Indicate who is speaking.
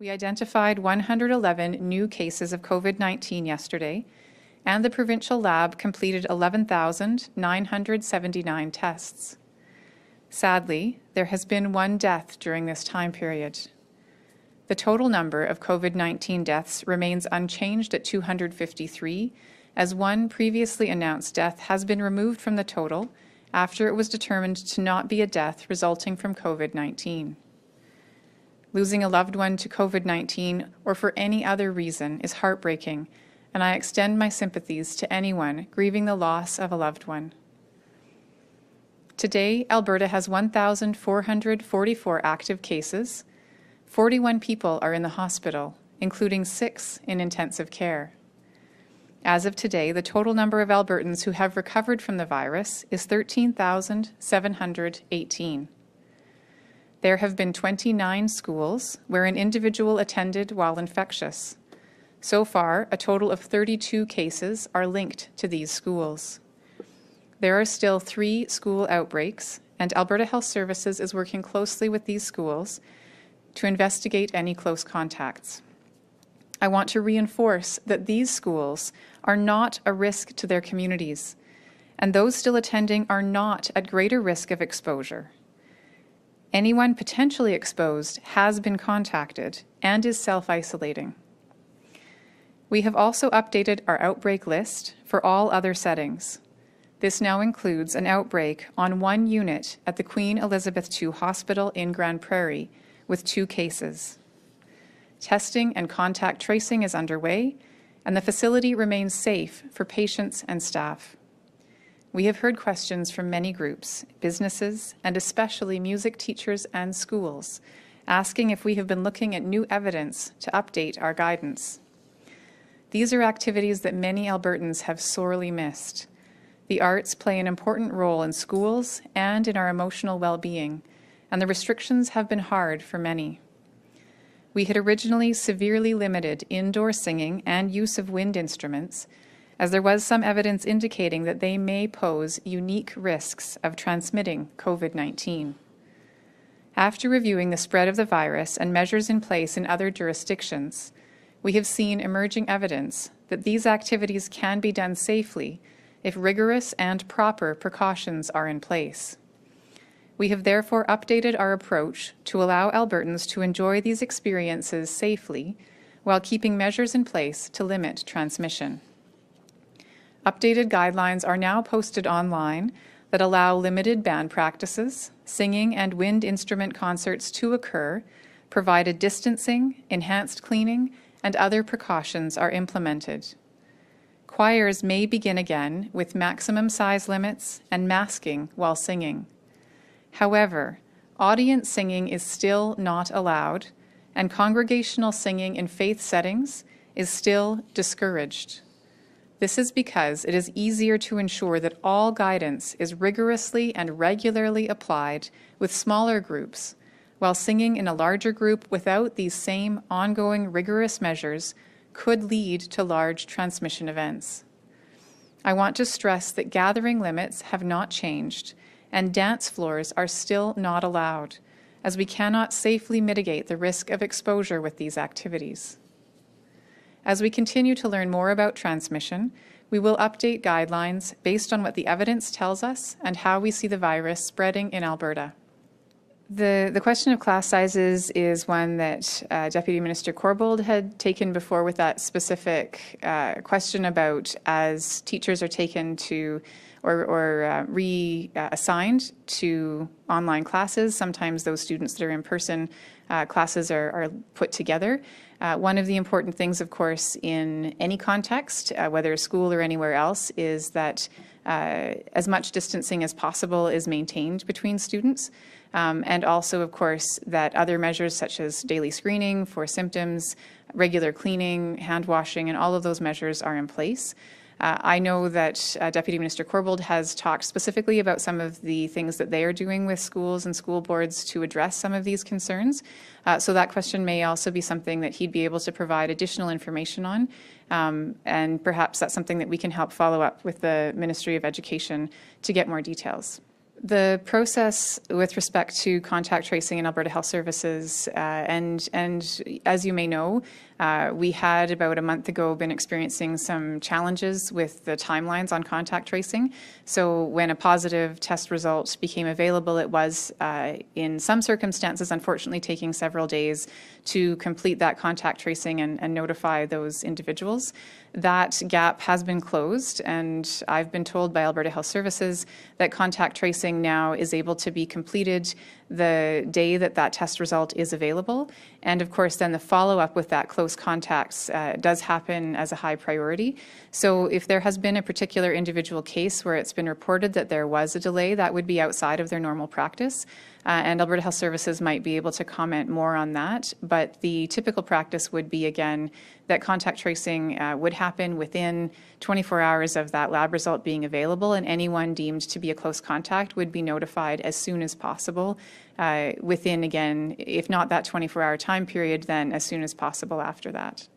Speaker 1: We identified 111 new cases of COVID 19 yesterday, and the provincial lab completed 11,979 tests. Sadly, there has been one death during this time period. The total number of COVID 19 deaths remains unchanged at 253, as one previously announced death has been removed from the total after it was determined to not be a death resulting from COVID 19. Losing a loved one to COVID 19 or for any other reason is heartbreaking, and I extend my sympathies to anyone grieving the loss of a loved one. Today, Alberta has 1,444 active cases. 41 people are in the hospital, including six in intensive care. As of today, the total number of Albertans who have recovered from the virus is 13,718. There have been 29 schools where an individual attended while infectious. So far, a total of 32 cases are linked to these schools. There are still three school outbreaks, and Alberta Health Services is working closely with these schools to investigate any close contacts. I want to reinforce that these schools are not a risk to their communities, and those still attending are not at greater risk of exposure. Anyone potentially exposed has been contacted and is self isolating. We have also updated our outbreak list for all other settings. This now includes an outbreak on one unit at the Queen Elizabeth II Hospital in Grande Prairie with two cases. Testing and contact tracing is underway, and the facility remains safe for patients and staff. We have heard questions from many groups, businesses, and especially music teachers and schools, asking if we have been looking at new evidence to update our guidance. These are activities that many Albertans have sorely missed. The arts play an important role in schools and in our emotional well being, and the restrictions have been hard for many. We had originally severely limited indoor singing and use of wind instruments, as there was some evidence indicating that they may pose unique risks of transmitting COVID 19. After reviewing the spread of the virus and measures in place in other jurisdictions, we have seen emerging evidence that these activities can be done safely if rigorous and proper precautions are in place. We have therefore updated our approach to allow Albertans to enjoy these experiences safely while keeping measures in place to limit transmission. Updated guidelines are now posted online that allow limited band practices, singing, and wind instrument concerts to occur, provided distancing, enhanced cleaning, and other precautions are implemented. Choirs may begin again with maximum size limits and masking while singing. However, audience singing is still not allowed, and congregational singing in faith settings is still discouraged. This is because it is easier to ensure that all guidance is rigorously and regularly applied with smaller groups, while singing in a larger group without these same ongoing rigorous measures could lead to large transmission events. I want to stress that gathering limits have not changed and dance floors are still not allowed, as we cannot safely mitigate the risk of exposure with these activities. As we continue to learn more about transmission, we will update guidelines based on what the evidence tells us and how we see the virus spreading in Alberta. The, the question of class sizes is one that uh, Deputy Minister Corbould had taken before with that specific uh, question about as teachers are taken to or, or uh, reassigned to online classes. Sometimes those students that are in person uh, classes are, are, put together. Uh, one of the important things, of course, in any context, uh, whether school or anywhere else, is that uh, as much distancing as possible is maintained between students. Um, and also, of course, that other measures such as daily screening for symptoms, regular cleaning, hand washing, and all of those measures are in place. Uh, I know that uh, Deputy Minister Corbould has talked specifically about some of the things that they are doing with schools and school boards to address some of these concerns. Uh, so that question may also be something that he'd be able to provide additional information on. Um, and perhaps that's something that we can help follow up with the Ministry of Education to get more details. The process with respect to contact tracing in Alberta Health Services, uh, and and as you may know, uh, we had about a month ago been experiencing some challenges with the timelines on contact tracing. So when a positive test result became available, it was uh, in some circumstances, unfortunately, taking several days to complete that contact tracing and, and notify those individuals. That gap has been closed, and I've been told by Alberta Health Services that contact tracing now is able to be completed the day that that test result is available. And of course, then the follow up with that close contacts uh, does happen as a high priority. So if there has been a particular individual case where it's been reported that there was a delay, that would be outside of their normal practice. Uh, and Alberta Health Services might be able to comment more on that. But the typical practice would be, again, that contact tracing uh, would happen within 24 hours of that lab result being available, and anyone deemed to be a close contact would be notified as soon as possible uh, within, again, if not that 24 hour time period, then as soon as possible after that.